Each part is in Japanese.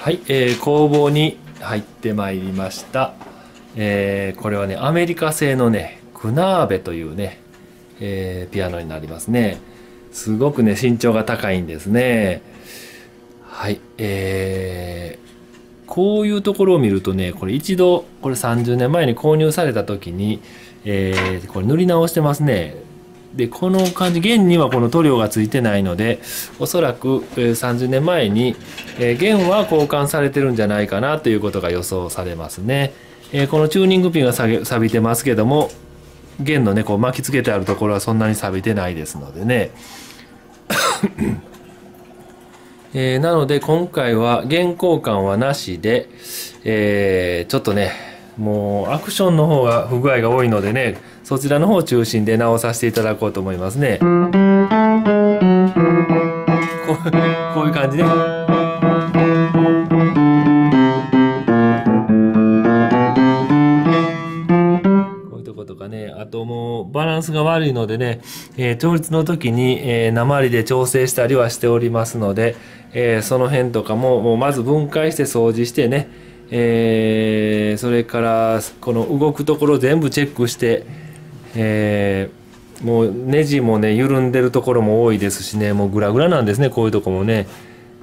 はい、えー、工房に入ってまいりました、えー、これはねアメリカ製のねクナーベというね、えー、ピアノになりますね。すごくね身長が高いんですね。はいえー、こういうところを見るとねこれ一度これ30年前に購入された時に、えー、これ塗り直してますね。でこの感じ弦にはこの塗料がついてないのでおそらく、30年前に、え弦は交換されてるんじゃないかなということが予想されますね、このチューニングピンが錆びてますけども弦のねこう巻きつけてあるところはそんなに錆びてないですのでね。えー、なので今回は弦交換はなしで、えー、ちょっとねもうアクションの方が不具合が多いのでねそちらの方を中心で直させていただこうと思いますねこうこういう感じで、ね。とかね、あともうバランスが悪いのでね、えー、調律の時に、えー、鉛で調整したりはしておりますので、えー、その辺とかももうまず分解して掃除してね、えー、それからこの動くところ全部チェックして、えー、もうネジもね緩んでるところも多いですしねもうグラグラなんですねこういうとこもね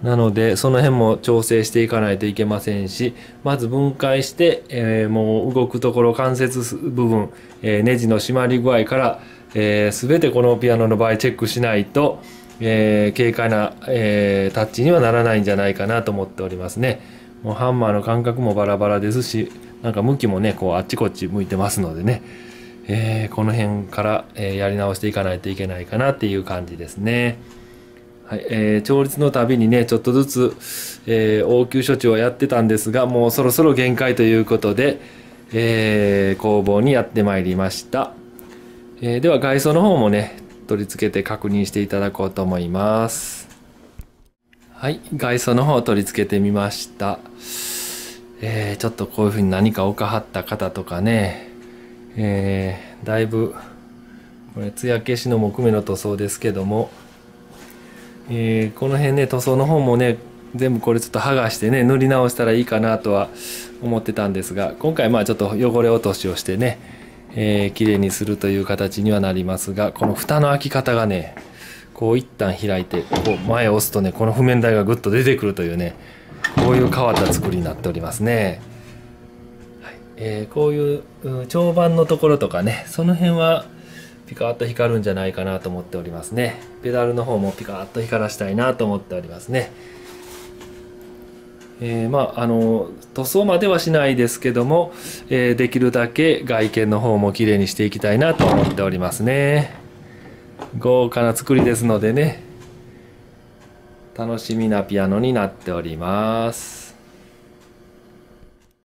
なのでその辺も調整していかないといけませんしまず分解して、えー、もう動くところ関節部分、え、ネジの締まり具合から、えー、全てこのピアノの場合チェックしないと、え軽快な、えタッチにはならないんじゃないかなと思っておりますね。もうハンマーの感覚もバラバラですしなんか向きもねこうあっちこっち向いてますのでね、えー、この辺から、えー、やり直していかないといけないかなっていう感じですね。はいえー、調律のたびにねちょっとずつ、えー、応急処置をやってたんですがもうそろそろ限界ということで、えー、工房にやってまいりました、えー、では外装の方もね取り付けて確認していただこうと思います。はい、外装の方を取り付けてみました。えー、ちょっとこういうふうに何か置かはった方とかね、えー、だいぶ、これ、艶消しの木目の塗装ですけども、えー、この辺ね、塗装の方もね、全部これちょっと剥がしてね、塗り直したらいいかなとは思ってたんですが、今回まあちょっと汚れ落としをしてね、えー、綺麗にするという形にはなりますが、この蓋の開き方がね、こう一旦開いてこう前を押すとねこの譜面台がぐっと出てくるというねこういう変わった作りになっておりますね。はいえー、こういう長板のところとかねその辺はピカッと光るんじゃないかなと思っておりますね。ペダルの方もピカッと光らしたいなと思っておりますね。えー、まああの塗装まではしないですけども、えー、できるだけ外見の方も綺麗にしていきたいなと思っておりますね。豪華な作りですのでね。楽しみなピアノになっております。